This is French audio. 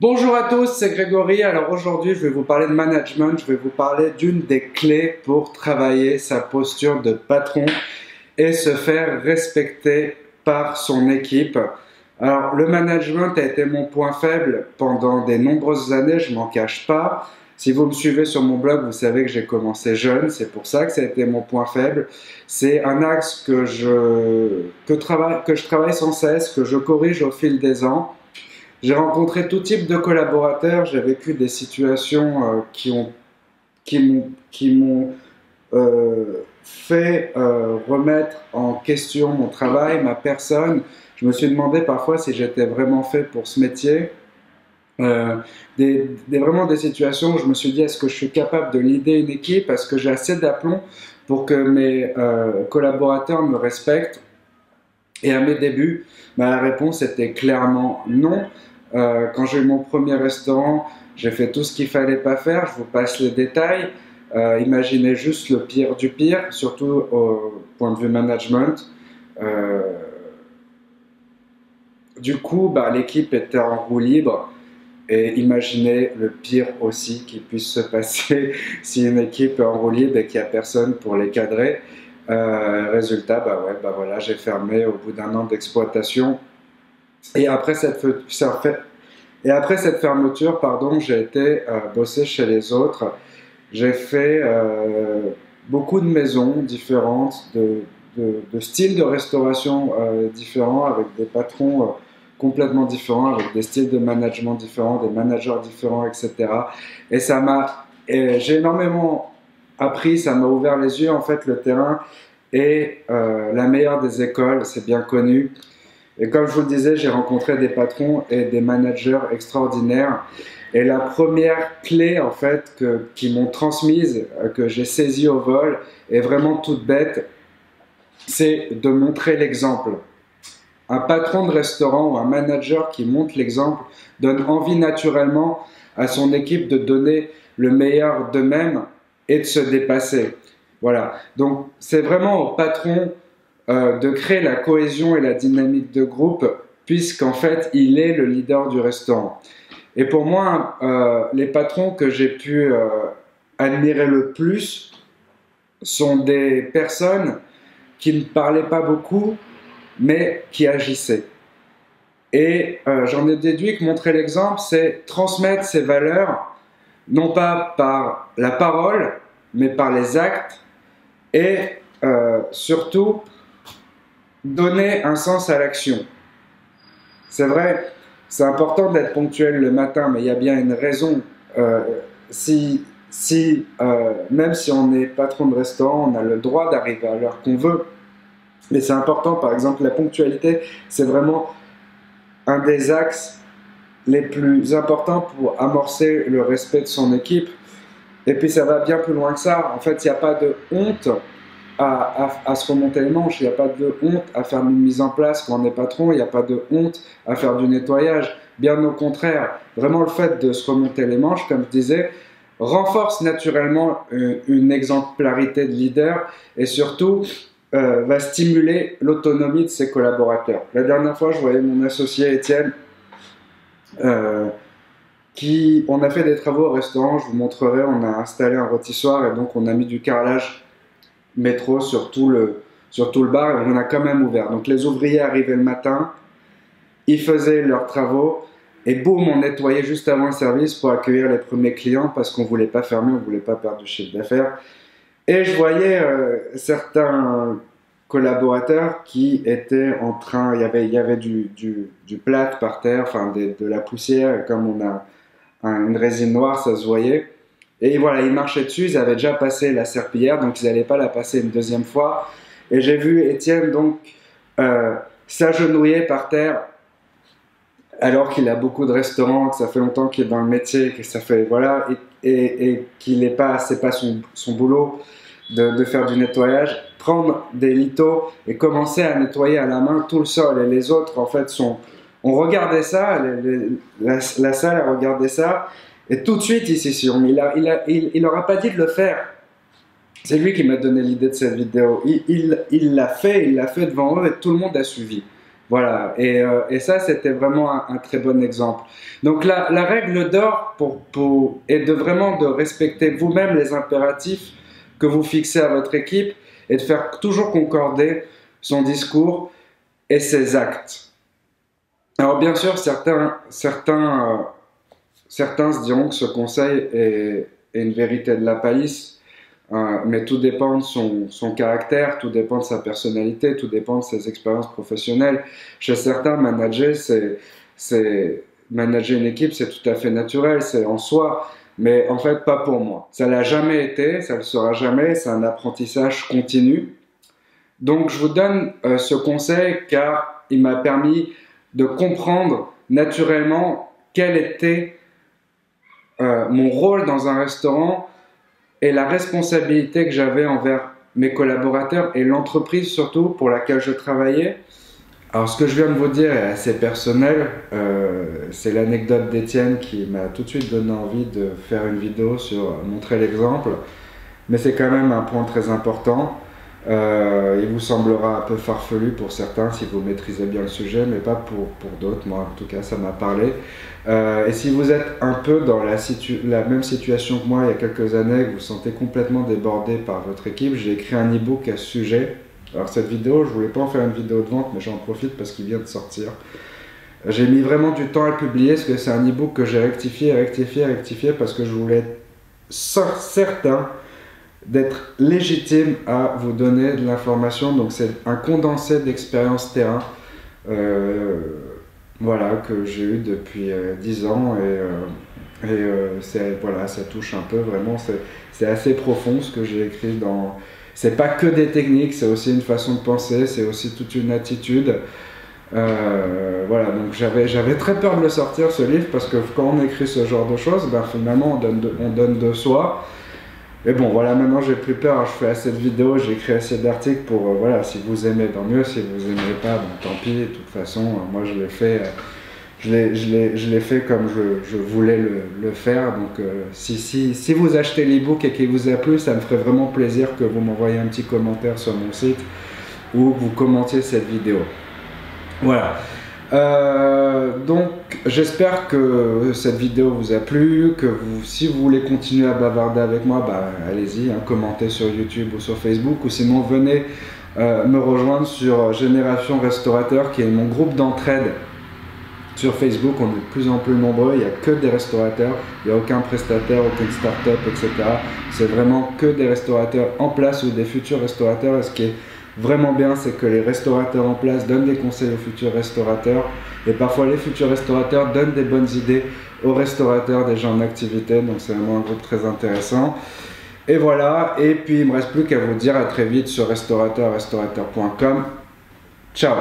Bonjour à tous, c'est Grégory. Alors aujourd'hui, je vais vous parler de management. Je vais vous parler d'une des clés pour travailler sa posture de patron et se faire respecter par son équipe. Alors le management a été mon point faible pendant de nombreuses années, je m'en cache pas. Si vous me suivez sur mon blog, vous savez que j'ai commencé jeune, c'est pour ça que ça a été mon point faible. C'est un axe que je, que, que je travaille sans cesse, que je corrige au fil des ans. J'ai rencontré tout type de collaborateurs, j'ai vécu des situations euh, qui ont qui m'ont euh, fait euh, remettre en question mon travail, ma personne. Je me suis demandé parfois si j'étais vraiment fait pour ce métier. des, vraiment des situations où je me suis dit est-ce que je suis capable de l'idée une équipe? Est-ce que j'ai assez d'aplomb pour que mes collaborateurs me respectent? Et à mes débuts, bah, la réponse était clairement non. Euh, quand j'ai eu mon premier restaurant, j'ai fait tout ce qu'il fallait pas faire. Je vous passe les détails. Euh, imaginez juste le pire du pire, surtout au point de vue management. Euh, du coup, bah, l'équipe était en roue libre. Et imaginez le pire aussi qui puisse se passer si une équipe est en roue libre et qu'il n'y a personne pour les cadrer. résultat, bah ouais, bah voilà, j'ai fermé au bout d'un an d'exploitation et après cette, et après cette fermeture, pardon, j'ai été euh, bosser chez les autres. J'ai fait euh, beaucoup de maisons différentes, de, styles de restauration euh, différents, avec des patrons complètement différents, avec des styles de management différents, des managers différents, etc. Et ça m'a, j'ai énormément appris, ça m'a ouvert les yeux. En fait, le terrain est la meilleure des écoles, c'est bien connu. Et comme je vous le disais, j'ai rencontré des patrons et des managers extraordinaires. Et la première clé, en fait, que, qui m'ont transmise, euh, que j'ai saisie au vol, est vraiment toute bête, c'est de montrer l'exemple. Un patron de restaurant ou un manager qui montre l'exemple donne envie naturellement à son équipe de donner le meilleur d'eux-mêmes et de se dépasser. Voilà. Donc, c'est vraiment au patron euh, de créer la cohésion et la dynamique de groupe, puisqu'en fait, il est le leader du restaurant. Et pour moi, euh, les patrons que j'ai pu euh, admirer le plus sont des personnes qui ne parlaient pas beaucoup, mais qui agissaient. Et j'en ai déduit que montrer l'exemple, c'est transmettre ses valeurs, non pas par la parole, mais par les actes, et surtout donner un sens à l'action. C'est vrai, c'est important d'être ponctuel le matin, mais il y a bien une raison. Euh, si, si euh, même si on est patron de restaurant, on a le droit d'arriver à l'heure qu'on veut. Mais c'est important, par exemple, la ponctualité, c'est vraiment un des axes les plus importants pour amorcer le respect de son équipe. Et puis ça va bien plus loin que ça. En fait, il n'y a pas de honte à, se remonter les manches. Il n'y a pas de honte à faire une mise en place quand on est patron. Il n'y a pas de honte à faire du nettoyage. Bien au contraire, vraiment le fait de se remonter les manches, comme je disais, renforce naturellement une, exemplarité de leader et surtout euh, va stimuler l'autonomie de ses collaborateurs. La dernière fois, je voyais mon associé Étienne. Euh, qui, on a fait des travaux au restaurant, je vous montrerai, on a installé un rôtissoir et donc on a mis du carrelage métro sur tout le, sur tout le bar et on a quand même ouvert. Donc les ouvriers arrivaient le matin, ils faisaient leurs travaux et boum, on nettoyait juste avant le service pour accueillir les premiers clients parce qu'on voulait pas fermer, on voulait pas perdre du chiffre d'affaires. Et je voyais euh, certains collaborateurs qui étaient en train, il y avait, il y avait du, du, du par terre, enfin de, de la poussière, comme on a une résine noire, ça se voyait. Et voilà, ils marchaient dessus, ils avaient déjà passé la serpillière, donc ils n'allaient pas la passer une deuxième fois. Et j'ai vu Étienne donc euh, s'agenouiller par terre, alors qu'il a beaucoup de restaurants, que ça fait longtemps qu'il est dans le métier, que ça fait voilà, et, et, qu'il n'est pas, c'est pas son, boulot de, faire du nettoyage, prendre des lithos et commencer à nettoyer à la main tout le sol. Et les autres, en fait, sont, on regardait ça, la, la, salle a regardé ça, et tout de suite, il sûr, il n'aura pas dit de le faire. C'est lui qui m'a donné l'idée de cette vidéo. Il l'a fait, il l'a fait devant eux et tout le monde a suivi. Voilà, et, euh, ça, c'était vraiment un, très bon exemple. Donc la, règle d'or pour, est de vraiment de respecter vous-même les impératifs que vous fixez à votre équipe et de faire toujours concorder son discours et ses actes. Alors bien sûr, certains, certains, euh, certains se diront que ce conseil est, une vérité de la palisse, euh, mais tout dépend de son, caractère, tout dépend de sa personnalité, tout dépend de ses expériences professionnelles. Chez certains managers, c'est manager une équipe, c'est tout à fait naturel, c'est en soi, mais en fait pas pour moi. Ça l'a jamais été, ça le sera jamais, c'est un apprentissage continu. Donc je vous donne euh, ce conseil car il m'a permis de comprendre naturellement quel était euh, mon rôle dans un restaurant et la responsabilité que j'avais envers mes collaborateurs et l'entreprise surtout pour laquelle je travaillais. Alors ce que je viens de vous dire est assez personnel, euh, c'est l'anecdote d'Étienne qui m'a tout de suite donné envie de faire une vidéo sur montrer l'exemple, mais c'est quand même un point très important. Euh, il vous semblera un peu farfelu pour certains si vous maîtrisez bien le sujet, mais pas pour, pour d'autres. Moi, en tout cas, ça m'a parlé. Euh, et si vous êtes un peu dans la, même situation que moi il y a quelques années, que vous vous sentez complètement débordé par votre équipe, j'ai écrit un e-book à ce sujet. Alors cette vidéo, je voulais pas en faire une vidéo de vente, mais j'en profite parce qu'il vient de sortir. J'ai mis vraiment du temps à le publier, parce que c'est un e-book que j'ai rectifié, rectifié, rectifié, parce que je voulais être certain d'être légitime à vous donner de l'information. Donc c'est un condensé d'expérience terrain. Euh, voilà, que j'ai eu depuis euh, 10 ans et, euh, euh, voilà, ça touche un peu vraiment, c'est assez profond ce que j'ai écrit dans... C'est pas que des techniques, c'est aussi une façon de penser, c'est aussi toute une attitude. Voilà, donc j'avais très peur de le sortir ce livre parce que quand on écrit ce genre de choses, ben, finalement on donne on donne de soi. Mais bon, voilà, maintenant j'ai plus peur, je fais assez de vidéos, j'ai écrit assez d'articles pour, euh, voilà, si vous aimez, tant mieux, si vous aimez pas, bon, tant pis, de toute façon, euh, moi je l'ai fait, euh, fait comme je, voulais le, faire, donc si, si, si vous achetez l'ebook et qu'il vous a plu, ça me ferait vraiment plaisir que vous m'envoyiez un petit commentaire sur mon site ou que vous commentiez cette vidéo. Voilà. Euh, donc j'espère que cette vidéo vous a plu, que si vous voulez continuer à bavarder avec moi, bah, allez-y, hein, commentez sur YouTube ou sur Facebook, ou sinon venez euh, me rejoindre sur Génération Restaurateur, qui est mon groupe d'entraide sur Facebook. On est de plus en plus nombreux, il n'y a que des restaurateurs, il n'y a aucun prestataire, aucune start-up, etc. C'est vraiment que des restaurateurs en place ou des futurs restaurateurs, ce vraiment bien, c'est que les restaurateurs en place donnent des conseils aux futurs restaurateurs et parfois les futurs restaurateurs donnent des bonnes idées aux restaurateurs déjà en activité. Donc c'est vraiment un groupe très intéressant. Et voilà, et puis il me reste plus qu'à vous dire à très vite sur restaurateur, restaurateur.com. Ciao